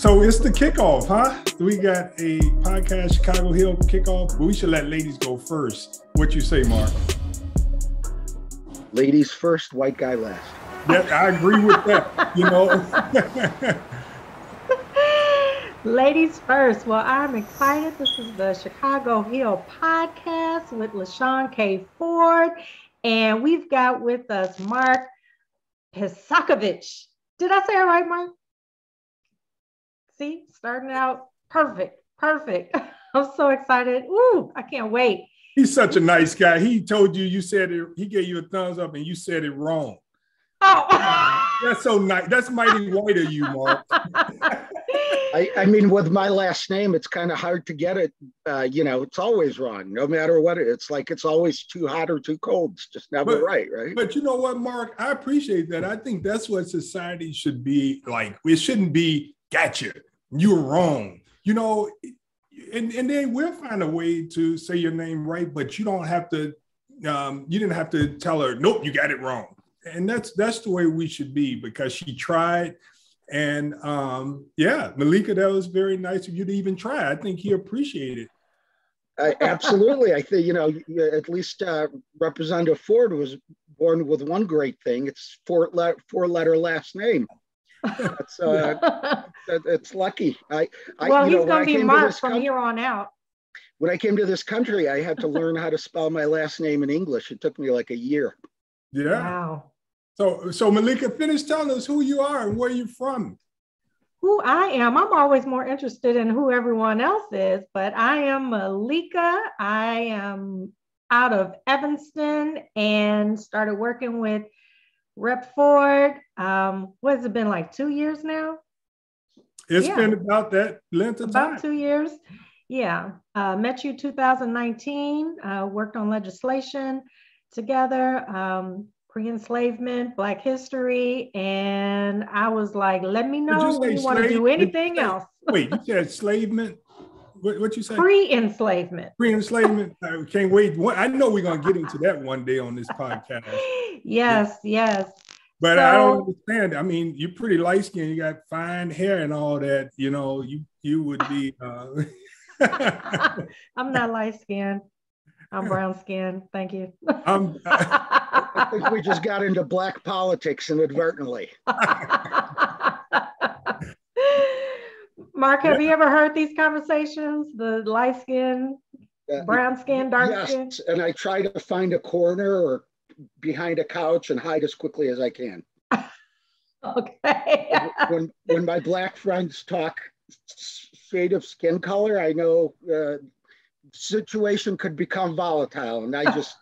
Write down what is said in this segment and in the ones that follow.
So it's the kickoff, huh? We got a podcast, Chicago Heal kickoff. But we should let ladies go first. What you say, Mark? Ladies first, white guy last. Yeah, I agree with that. You know. Ladies first. Well, I'm excited. This is the Chicago Heal podcast with La Shawn K. Ford. And we've got with us Mark Pisakovich. Did I say it right, Mark? See, starting out perfect, perfect. I'm so excited. Ooh, I can't wait. He's such a nice guy. He told you, you said it, he gave you a thumbs up and you said it wrong. Oh, that's so nice. That's mighty white of you, Mark. I, I, mean, with my last name, it's kind of hard to get it. Uh, you know, it's always wrong, no matter what. It's like it's always too hot or too cold. It's just never but, right, right? But you know what, Mark? I appreciate that. I think that's what society should be like. It shouldn't be gotcha you're wrong. You know, and, and then we'll find a way to say your name right, but you don't have to, um, you didn't have to tell her, nope, you got it wrong. And that's that's the way we should be because she tried. And um, yeah, Meleika, that was very nice of you to even try. I think he appreciated uh, absolutely. I think, you know, at least uh, Representative Ford was born with one great thing. It's four, le- four letter last name. That's uh, it's lucky. I, I well, he's going to be Mark from com- here on out. When I came to this country, I had to learn how to spell my last name in English. It took me like a year. Yeah. Wow. So, so Meleika, finish telling us who you are and where you're from. Who I am, I'm always more interested in who everyone else is, but I am Meleika. I am out of Evanston and started working with Rep Ford, um, what has it been like two years now? It's yeah. been about that length of time about time. two years. Yeah. Uh, met you 2019, uh, worked on legislation together, um, pre enslavement, Black history. And I was like, let me know when you want to do anything else. Wait, you said enslavement? What, what you say? Pre-enslavement. Pre-enslavement. I can't wait. I know we're gonna get into that one day on this podcast. yes, yeah. yes. But so, I don't understand. I mean, you're pretty light skinned. You got fine hair and all that. You know, you you would be. Uh... I'm not light skinned. I'm brown skinned. Thank you. Um, I think we just got into black politics inadvertently. Mark, have you ever heard these conversations? The light skin, uh, brown skin, dark yes, skin? and I try to find a corner or behind a couch and hide as quickly as I can. okay. when when my black friends talk shade of skin color, I know uh, situation could become volatile, and I just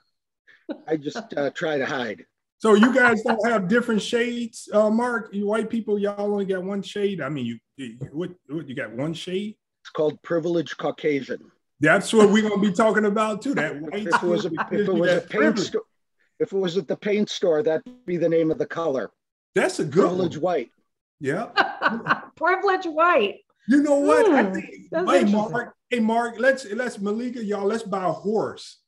I just uh, try to hide. So you guys don't have different shades, uh, Mark. You white people, y'all only got one shade. I mean, you, you what, what you got one shade? It's called privileged Caucasian. That's what we're gonna be talking about too. That white. if it was a, if it was a paint store, if it was at the paint store, that'd be the name of the color. That's a good privilege one. white. Yeah. privilege white. You know what? Mm, I hmm, think, hey Mark, hey Mark, let's let's Meleika, y'all, let's buy a horse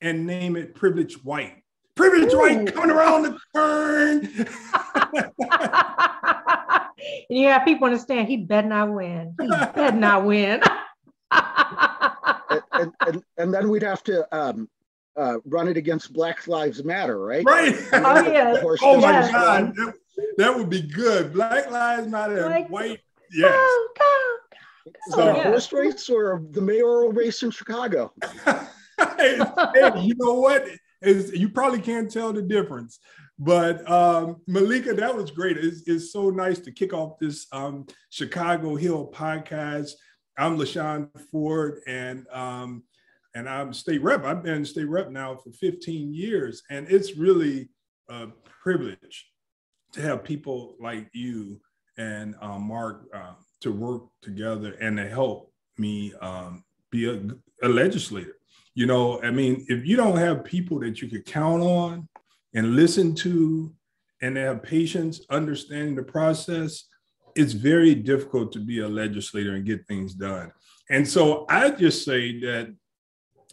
and name it Privilege White. Privilege Ooh. White coming around the turn. you have people understand he better not win. He better not win. and, and, and, then we'd have to um, uh, run it against Black Lives Matter, right? Right. Oh, yeah. oh my God. That, that, would be good. Black Lives Matter, like, white. Yes. Go, go, go, Is that a horse race or the mayoral race in Chicago? hey, you know what? Is you probably can't tell the difference. But um, Meleika, that was great. It's, it's, so nice to kick off this um, Chicago Heal podcast. I'm La Shawn Ford, and um, and I'm state rep. I've been state rep now for 15 years, and it's really a privilege to have people like you and um, Mark uh, to work together and to help me um, be a, a legislator. You know, I mean, if you don't have people that you could count on and listen to and they have patience understanding the process, it's very difficult to be a legislator and get things done. And so I just say that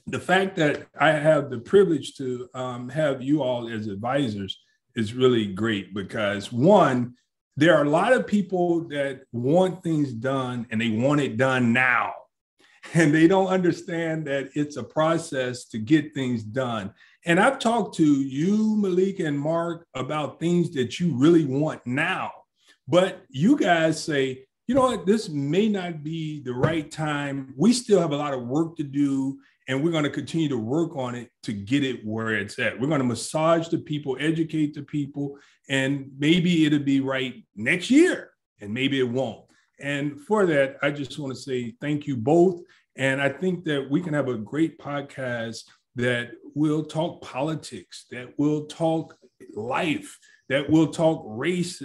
the fact that I have the privilege to um, have you all as advisors is really great because one, there are a lot of people that want things done and they want it done now. And they don't understand that it's a process to get things done. And I've talked to you, Malik, and Mark about things that you really want now. But you guys say, you know what, this may not be the right time. We still have a lot of work to do and we're going to continue to work on it to get it where it's at. We're going to massage the people, educate the people, and maybe it'll be right next year, and maybe it won't. And for that, I just want to say thank you both. And I think that we can have a great podcast that will talk politics, that will talk life, that will talk race.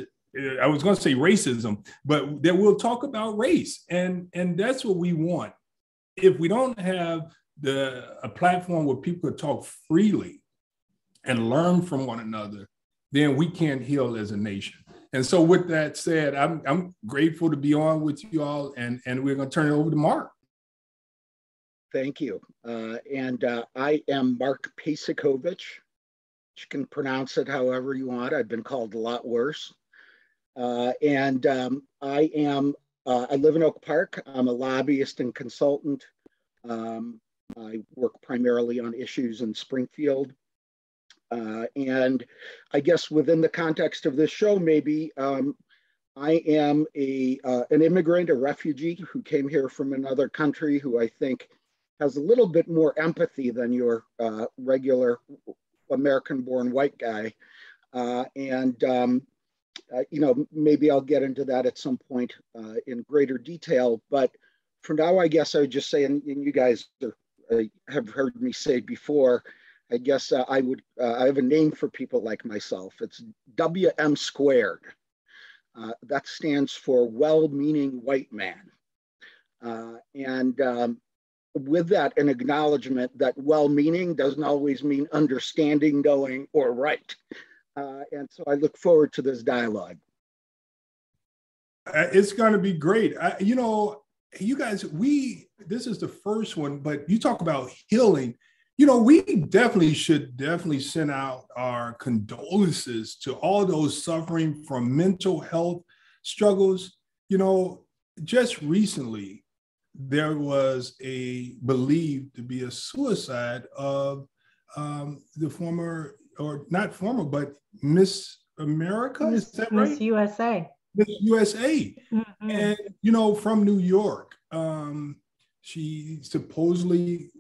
I was going to say racism, but that we'll talk about race. And, and that's what we want. If we don't have the a platform where people could talk freely and learn from one another, then we can't heal as a nation. And so, with that said, I'm, I'm grateful to be on with you all, and, and we're going to turn it over to Mark. Thank you. Uh, and uh, I am Mark Peysakhovich. You can pronounce it however you want. I've been called a lot worse. Uh, and um, I am, uh, I live in Oak Park. I'm a lobbyist and consultant. Um, I work primarily on issues in Springfield. Uh, and I guess within the context of this show, maybe um, I am a, uh, an immigrant, a refugee who came here from another country who I think has a little bit more empathy than your uh, regular American born white guy. Uh, and, um, uh, you know, maybe I'll get into that at some point uh, in greater detail. But for now, I guess I would just say, and, and you guys are have heard me say before, I guess uh, I would, uh, I have a name for people like myself. It's WM squared. Uh, that stands for well-meaning white man. Uh, and um, with that, an acknowledgement that well-meaning doesn't always mean understanding, knowing, or right. Uh, and so I look forward to this dialogue. It's going to be great. I, you know, you guys, we this is the first one, but you talk about healing. You know, we definitely should definitely send out our condolences to all those suffering from mental health struggles. You know, just recently there was a believed to be a suicide of um, the former, or not former, but Miss America. Miss, is that right? Miss USA. Miss USA, mm-hmm. and you know, from New York. Um, she supposedly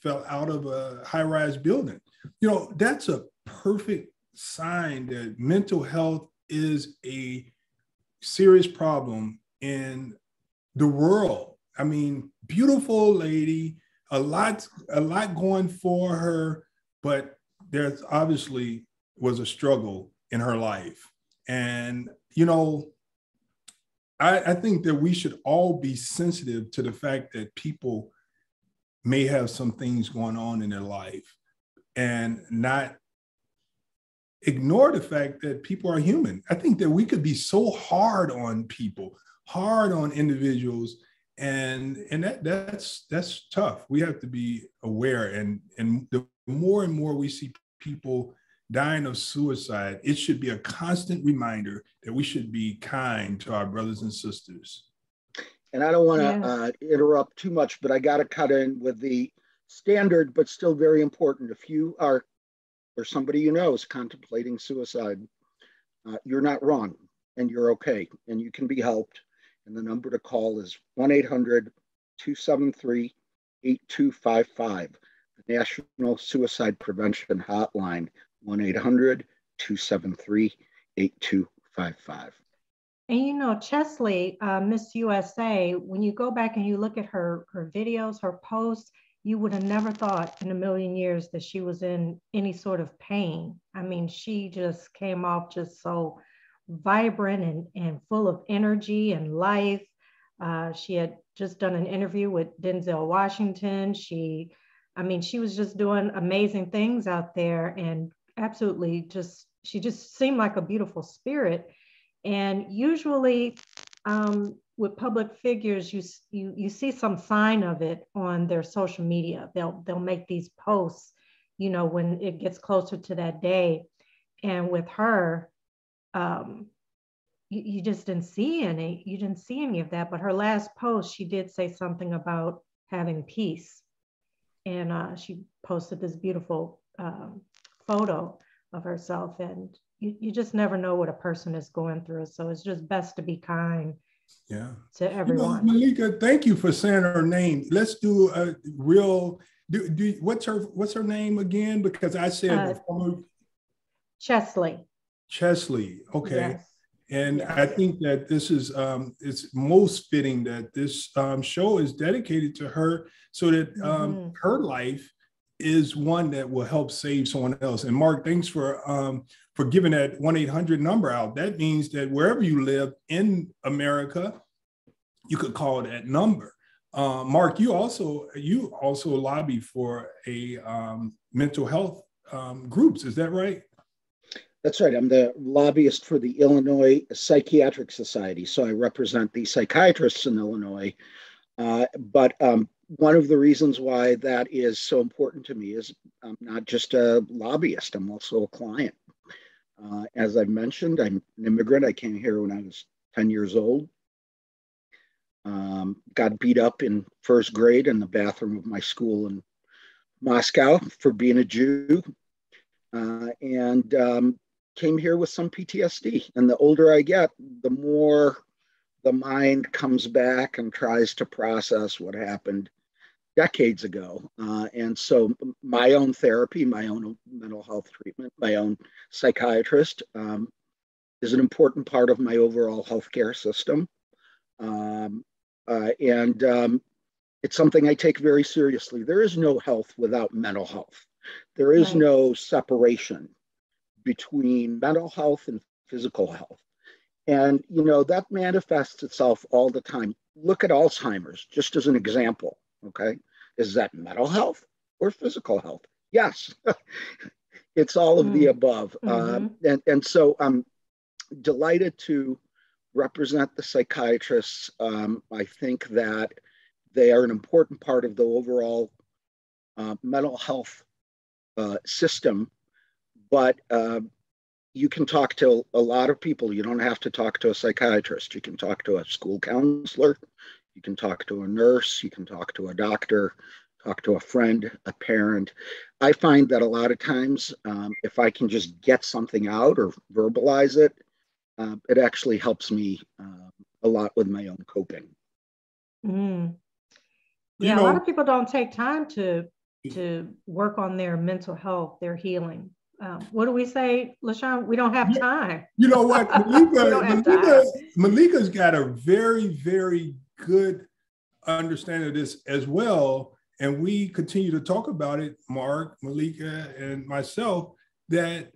fell out of a high-rise building. You know, that's a perfect sign that mental health is a serious problem in the world. I mean, beautiful lady, a lot, a lot going for her, but there's obviously was a struggle in her life. And you know, I, I think that we should all be sensitive to the fact that people may have some things going on in their life and not ignore the fact that people are human. I think that we could be so hard on people, hard on individuals, and and that that's that's tough. We have to be aware, and and the more and more we see people dying of suicide, it should be a constant reminder that we should be kind to our brothers and sisters. And I don't want to yeah. uh, interrupt too much, but I got to cut in with the standard, but still very important. If you are, or somebody you know is contemplating suicide, uh, you're not wrong and you're okay and you can be helped. And the number to call is 1 800 273 8255, the National Suicide Prevention Hotline. 1 800 273 8255. And you know, Cheslie, uh, Miss USA, when you go back and you look at her her videos, her posts, you would have never thought in a million years that she was in any sort of pain. I mean, she just came off just so vibrant and, and full of energy and life. Uh, she had just done an interview with Denzel Washington. She, I mean, she was just doing amazing things out there and absolutely just she just seemed like a beautiful spirit and usually um, with public figures you, you you see some sign of it on their social media they'll they'll make these posts you know when it gets closer to that day and with her um, you, you just didn't see any, you didn't see any of that. But her last post, she did say something about having peace. And uh, she posted this beautiful um, photo of herself. And you, you just never know what a person is going through. So it's just best to be kind yeah to everyone. You know, Meleika, thank you for saying her name. Let's do a real do, do what's her what's her name again? Because I said uh, Cheslie. Cheslie. Okay. Yes. And yes. I think that this is um, it's most fitting that this um, show is dedicated to her, so that um, mm-hmm. her life is one that will help save someone else. And Mark, thanks for um, for giving that one eight hundred number out. That means that wherever you live in America, you could call that number. Uh, Mark, you also you also lobby for a um, mental health um, groups. Is that right? That's right. I'm the lobbyist for the Illinois Psychiatric Society. So I represent the psychiatrists in Illinois. Uh, but um, one of the reasons why that is so important to me is I'm not just a lobbyist, I'm also a client. Uh, as I've mentioned, I'm an immigrant. I came here when I was 10 years old. Um, got beat up in first grade in the bathroom of my school in Moscow for being a Jew. Uh, and um, came here with some PTSD. And the older I get, the more the mind comes back and tries to process what happened decades ago. Uh, and so, my own therapy, my own mental health treatment, my own psychiatrist um, is an important part of my overall healthcare system. Um, uh, and um, it's something I take very seriously. There is no health without mental health, there is right. no separation between mental health and physical health. And, you know, that manifests itself all the time. Look at Alzheimer's, just as an example. Okay. Is that mental health or physical health? Yes. it's all of mm. the above. Mm-hmm. Um, and, and so I'm delighted to represent the psychiatrists. Um, I think that they are an important part of the overall uh, mental health uh, system but uh, you can talk to a lot of people. You don't have to talk to a psychiatrist. You can talk to a school counselor. You can talk to a nurse. You can talk to a doctor. Talk to a friend, a parent. I find that a lot of times, um, if I can just get something out or verbalize it, uh, it actually helps me uh, a lot with my own coping. Mm. Yeah, you know, a lot of people don't take time to to work on their mental health, their healing um, what do we say, La Shawn? We don't have time. You know what? Meleika, Meleika, Meleika's got a very, very good understanding of this as well. And we continue to talk about it, Mark, Meleika, and myself, that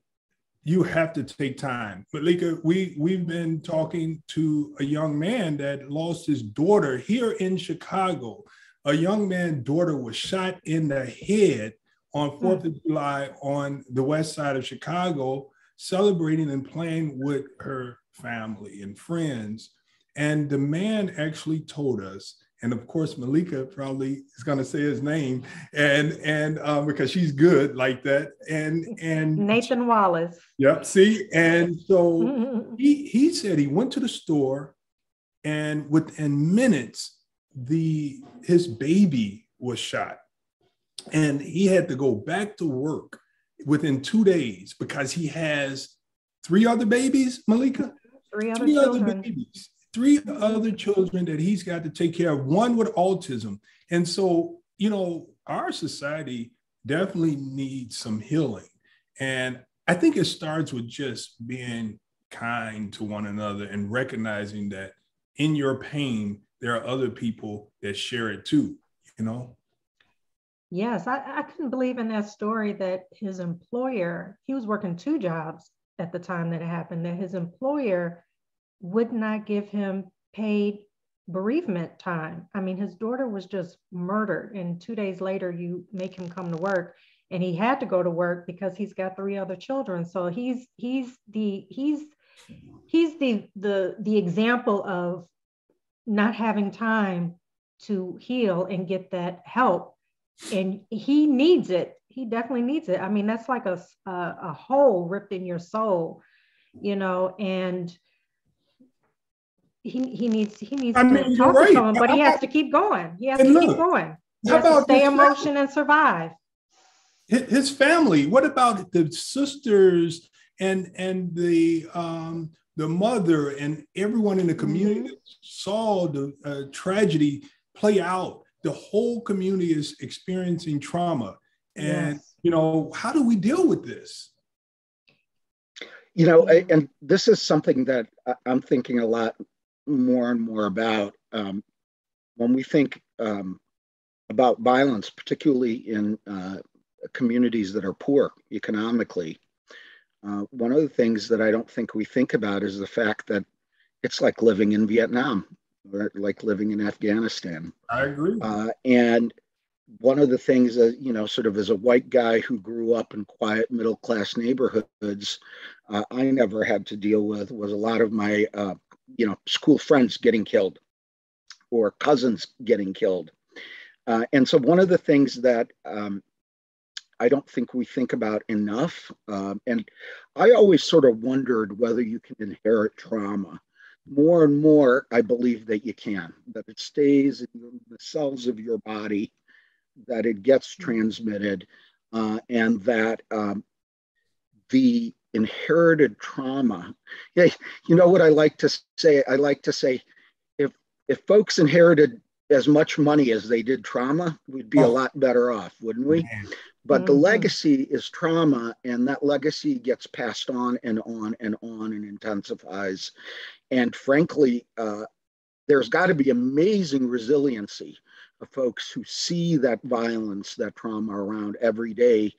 you have to take time. Meleika, we, we've been talking to a young man that lost his daughter here in Chicago. A young man's daughter was shot in the head on 4th hmm. of July on the west side of Chicago, celebrating and playing with her family and friends. And the man actually told us, and of course Meleika probably is going to say his name, and and um, because she's good like that, and and Nathan Wallace. Yep. See, and so he he said he went to the store, and within minutes, the his baby was shot and he had to go back to work within two days because he has three other babies, Meleika. Three other three. Other babies, three other children that he's got to take care of. One with autism, and so you know our society definitely needs some healing, and I think it starts with just being kind to one another and recognizing that in your pain there are other people that share it too. You know. Yes, I, I couldn't believe in that story that his employer, he was working two jobs at the time that it happened, that his employer would not give him paid bereavement time. I mean, his daughter was just murdered, and two days later, you make him come to work, and he had to go to work because he's got three other children. So he's he's the he's he's the the the example of not having time to heal and get that help and he needs it he definitely needs it i mean that's like a, a, a hole ripped in your soul you know and he, he needs he needs I mean, to talk right. to him, but he has to keep going. He has to look, keep going. He how about stay in motion and survive? His family. What about the sisters and and the um, the mother and everyone in the community mm-hmm. saw the uh, tragedy play out? The whole community is experiencing trauma, and yes. you know how do we deal with this? You know, and this is something that I'm thinking a lot more and more about um, when we think um, about violence, particularly in uh, communities that are poor economically. Uh, one of the things that I don't think we think about is the fact that it's like living in Vietnam or like living in Afghanistan. I agree. Uh, and one of the things that, you know, sort of as a white guy who grew up in quiet middle class neighborhoods, uh, I never had to deal with was a lot of my uh, you know, school friends getting killed or cousins getting killed. Uh, and so one of the things that um, I don't think we think about enough, um, and I always sort of wondered whether you can inherit trauma. More and more, I believe that you can, that it stays in the cells of your body, that it gets transmitted, uh, and that um, the inherited trauma. Yeah, you know what I like to say? I like to say if if folks inherited as much money as they did trauma, we'd be oh. a lot better off, wouldn't we? But mm-hmm. the legacy is trauma, and that legacy gets passed on and on and on and intensifies. And frankly, uh, there's got to be amazing resiliency of folks who see that violence, that trauma around every day,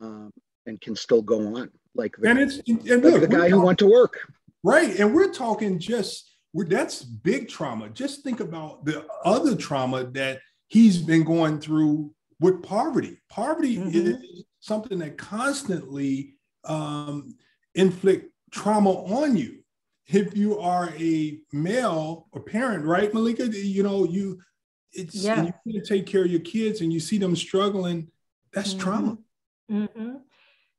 um, and can still go on like the, and it's and look, like the guy who went to work. Right. And we're talking just that's big trauma. Just think about the other trauma that he's been going through with poverty. Poverty mm-hmm. is something that constantly um, inflict trauma on you. If you are a male or parent, right, Meleika? You know, you it's yeah. you can't take care of your kids and you see them struggling. That's mm-hmm. trauma. Mm-hmm.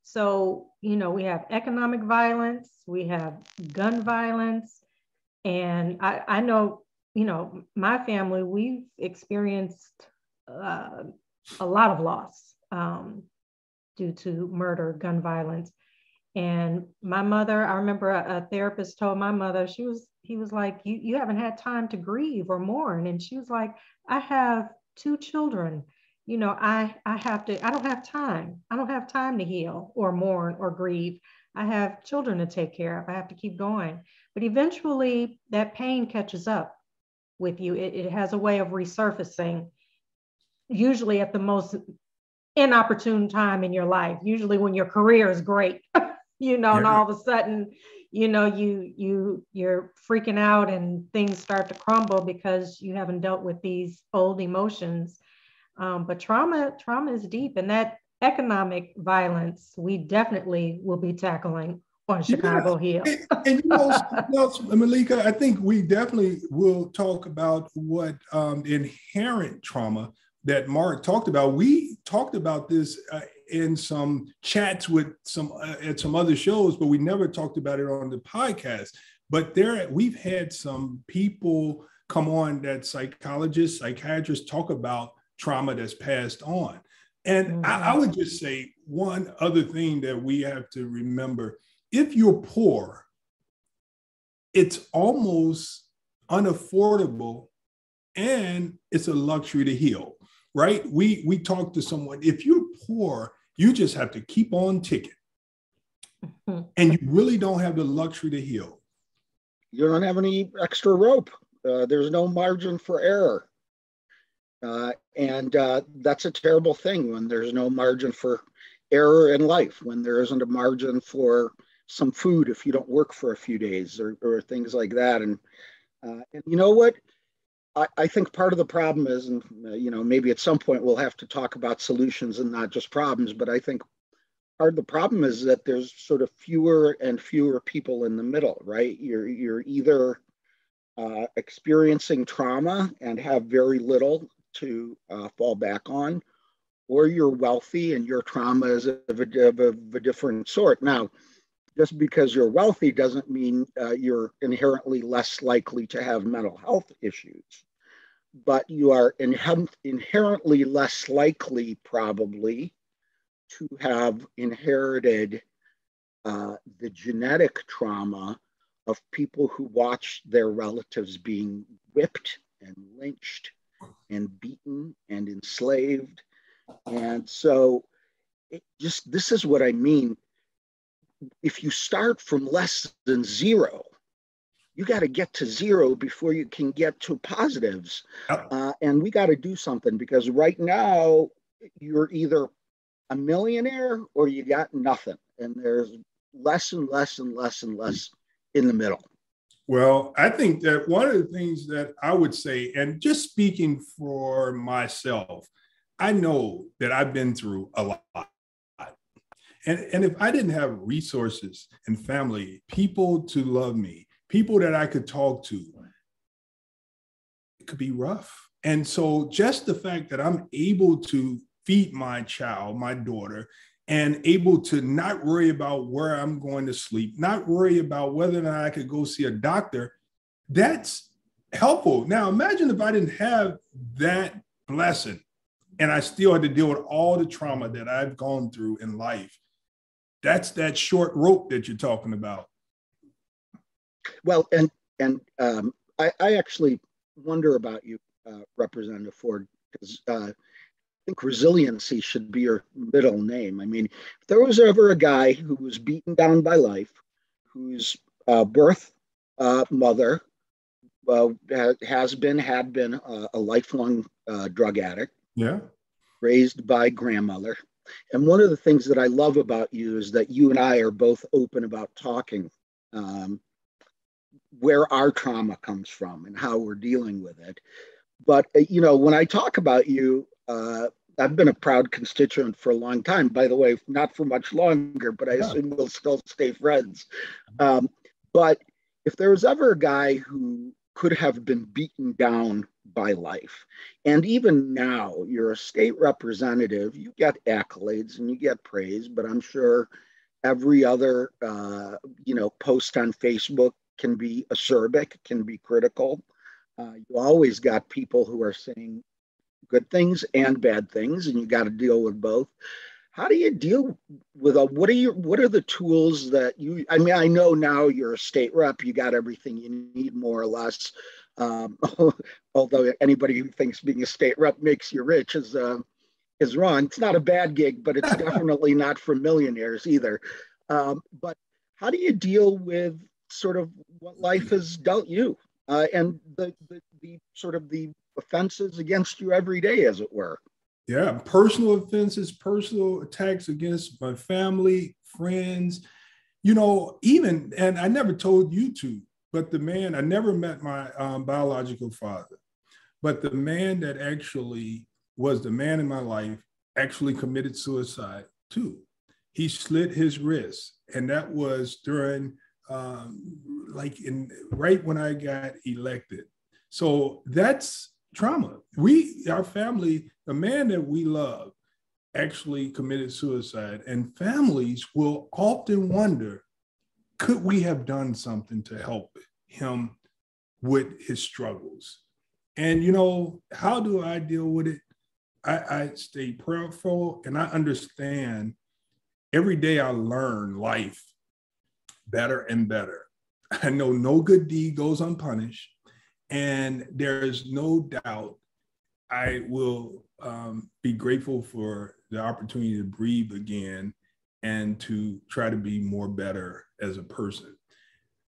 So, you know, we have economic violence, we have gun violence, and I, I know, you know, my family, we've experienced uh, a lot of loss um, due to murder, gun violence. And my mother, I remember a, a therapist told my mother, she was, he was like, you, you haven't had time to grieve or mourn. And she was like, I have two children you know i i have to i don't have time. I don't have time to heal or mourn or grieve. I have children to take care of. I have to keep going. But eventually that pain catches up with you. It, it has a way of resurfacing usually at the most inopportune time in your life usually when your career is great you know yeah. and all of a sudden you know you you you're freaking out and things start to crumble because you haven't dealt with these old emotions um, but trauma, trauma is deep, and that economic violence we definitely will be tackling on Chicago yeah. Heal. and, and, you know, else, Meleika, I think we definitely will talk about what um, inherent trauma that Mark talked about. We talked about this uh, in some chats with some uh, at some other shows, but we never talked about it on the podcast. But there, we've had some people come on that psychologists, psychiatrists talk about trauma that's passed on. And mm-hmm. I, I would just say one other thing that we have to remember if you're poor, it's almost unaffordable and it's a luxury to heal right we we talk to someone if you're poor you just have to keep on ticking mm-hmm. and you really don't have the luxury to heal you don't have any extra rope uh, there's no margin for error uh, and uh, that's a terrible thing when there's no margin for error in life, when there isn't a margin for some food if you don't work for a few days or, or things like that. And, uh, and you know what? I, I, think part of the problem is, and uh, you know, maybe at some point we'll have to talk about solutions and not just problems, but I think part of the problem is that there's sort of fewer and fewer people in the middle, right? You're, you're either uh, experiencing trauma and have very little to uh, fall back on, or you're wealthy and your trauma is of a, of a, different sort. Now, just because you're wealthy doesn't mean uh, you're inherently less likely to have mental health issues, but you are inherently less likely, probably, to have inherited uh, the genetic trauma of people who watched their relatives being whipped and lynched and beaten and enslaved. And so, just this is what I mean if you start from less than zero, you got to get to zero before you can get to positives. Uh, and we got to do something because right now you're either a millionaire or you got nothing. And there's less and less and less and less in the middle. Well, I think that one of the things that I would say, and just speaking for myself, I know that I've been through a lot. And, and if I didn't have resources and family, people to love me, people that I could talk to, it could be rough. And so just the fact that I'm able to feed my child, my daughter, and able to not worry about where I'm going to sleep, not worry about whether or not I could go see a doctor, that's helpful. Now, imagine if I didn't have that blessing and I still had to deal with all the trauma that I've gone through in life. That's that short rope that you're talking about. Well, and and um, I, I actually wonder about you, uh, Representative Ford, because uh, think resiliency should be your middle name. I mean, if there was ever a guy who was beaten down by life, whose uh, birth uh, mother uh, has been, had been uh, a lifelong uh, drug addict. Yeah. Raised by grandmother, and one of the things that I love about you is that you and I are both open about talking um, where our trauma comes from and how we're dealing with it. But, uh, you know, when I talk about you, uh, I've been a proud constituent for a long time, by the way, not for much longer, but I assume we'll still stay friends. Um, but if there was ever a guy who could have been beaten down by life. And even now, you're a state representative, you get accolades and you get praise, but I'm sure every other, uh, you know, post on Facebook can be acerbic, can be critical. Uh, you always got people who are saying good things and bad things, and you got to deal with both. How do you deal with a, what are you what are the tools that you I mean I know now you're a state rep you got everything you need more or less um, although anybody who thinks being a state rep makes you rich is uh, is wrong. It's not a bad gig, but it's definitely not for millionaires either. Um, but how do you deal with sort of what life has dealt you uh, and the, the, the sort of the offenses against you every day, as it were? Yeah, personal offenses, personal attacks against my family, friends. You know, even and I never told you to, but the man, I never met my um, biological father, but the man that actually was the man in my life actually committed suicide too. He slit his wrist, and that was during um, like in right when I got elected. So that's trauma. We, our family, the man that we love actually committed suicide, and families will often wonder could we have done something to help him with his struggles? And, you know, how do I deal with it? I, I stay prayerful and I understand every day I learn life better and better. I know no good deed goes unpunished. And there's no doubt I will um, be grateful for the opportunity to breathe again and to try to be more better as a person.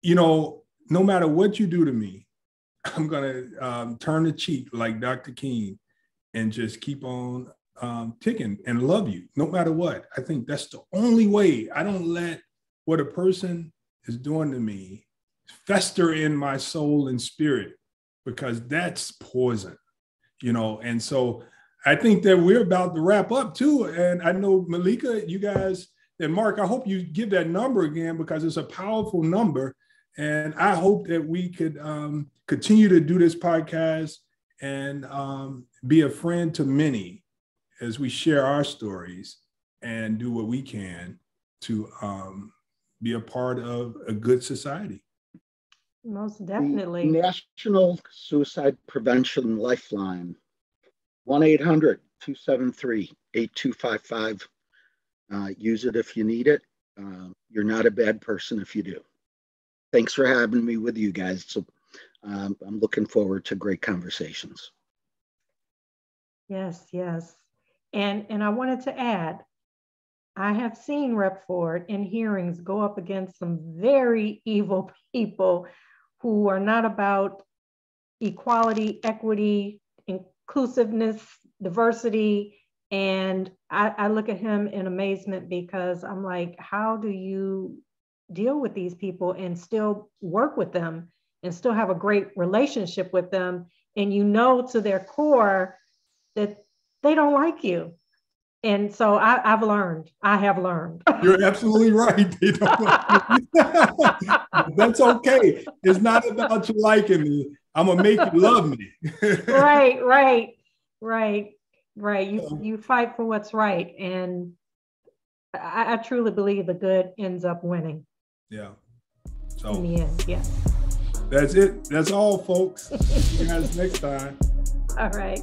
You know, no matter what you do to me, I'm gonna um, turn the cheek like Dr. King and just keep on um, ticking and love you no matter what. I think that's the only way. I don't let what a person is doing to me fester in my soul and spirit because that's poison, you know. And so I think that we're about to wrap up too. And I know Meleika, you guys and Mark, I hope you give that number again because it's a powerful number. And I hope that we could um, continue to do this podcast and um, be a friend to many as we share our stories and do what we can to um, be a part of a good society. Most definitely. The National Suicide Prevention Lifeline, 1 800 273 8255. Uh, use it if you need it. Uh, you're not a bad person if you do. Thanks for having me with you guys. So um, I'm looking forward to great conversations. Yes, yes. And and I wanted to add, I have seen Rep Ford in hearings go up against some very evil people who are not about equality, equity, inclusiveness, diversity. And I, I look at him in amazement because I'm like, how do you deal with these people and still work with them and still have a great relationship with them? And you know to their core that they don't like you. And so I, have learned. I have learned. You're absolutely right. That's okay. It's not about you liking me. I'm gonna make you love me. right, right, right, right. You um, you fight for what's right, and I, I truly believe the good ends up winning. Yeah. So in the end, yeah. That's it. That's all, folks. See you guys next time. All right.